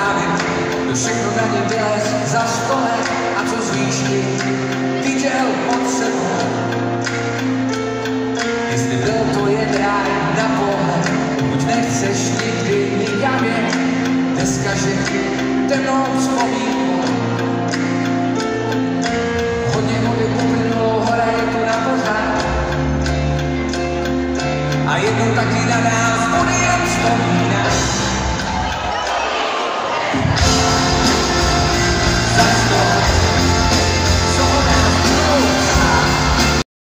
právě, to všechno na ně vylez za stolem a co z výšky viděl pod sebou. Jestli byl to jen ráj na pohled, buď nechceš nikdy nikam jet, dneska řekni temnou vzpomínku. Hodně vody uplynulo, hora je tu na pořád. A jednou taky na nás bude jen vzpomínat.